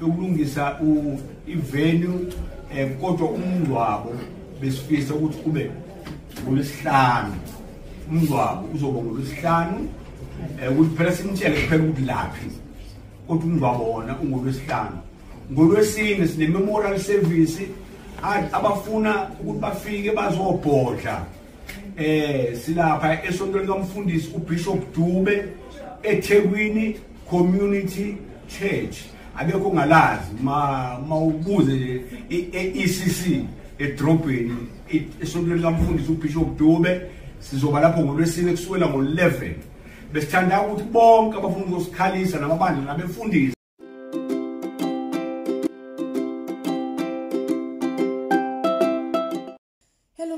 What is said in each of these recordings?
yokulungisa ivenue um kodwa umngcwabo besifisa ukuthi ube ngolwesihlanu. Umngcwabo uzoba ngolwesihlanu um ukuthi phela simtshele kuphela ukuthi laphi kodwa umngcwabo wona ungolwesihlanu. Ngolwesine sine-memorial service abafuna ukuthi bafike bazobhodla eh silapha esontweni kamfundisi uBishop Dube eThekwini Community Church. Akekho ngalazi ma mawubuze iECC edrobheni esontweni kamfundisi uBishop Dube sizoba lapho ngolwesine kusukela ngo11 besithanda ukuthi bonke abafuna ukusikhalisa namabandla nabefundisi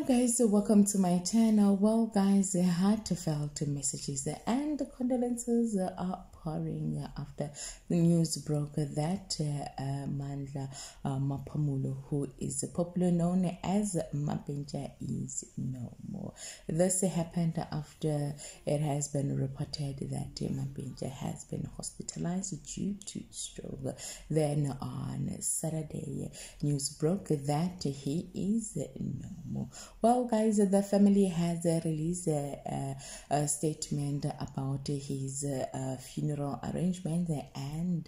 guys, welcome to my channel. Well guys, heartfelt messages and condolences are pouring after the news broke that uh, uh, Mandla uh, Maphumulo, who is popularly known as Mampintsha, is no more. This happened after it has been reported that Mampintsha has been hospitalized due to stroke. Then on Saturday, news broke that he is no more. Well, guys, the family has uh, released a, a, a statement about his uh, funeral arrangements and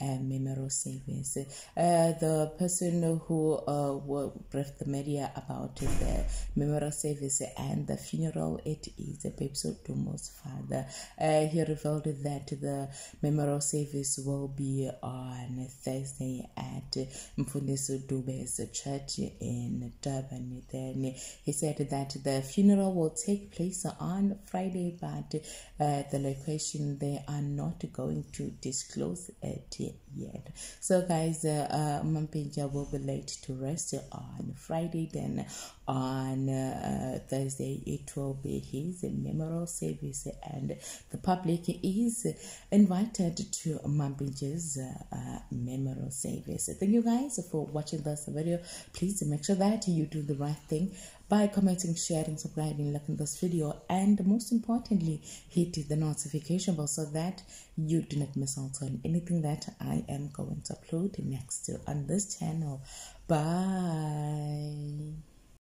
uh, memorial service. Uh, the person who uh, briefed the media about the memorial service and the funeral, it is Babes Wodumo's father. Uh, he revealed that the memorial service will be on Thursday at Mfundiso Dube's church in Durban. Then he said that the funeral will take place on Friday, but uh, the location they are not going to disclose it yet. So, guys, uh, uh, Mampintsha will be laid to rest on Friday. Then on uh, Thursday, it will be his memorial service, and the public is invited to uh, uh, memorial service. Thank you guys for watching this video. Please make sure that you do the right thing by commenting, sharing, subscribing, liking this video, and most importantly, hit the notification bell so that you do not miss out on anything that I am going to upload next to on this channel. Bye.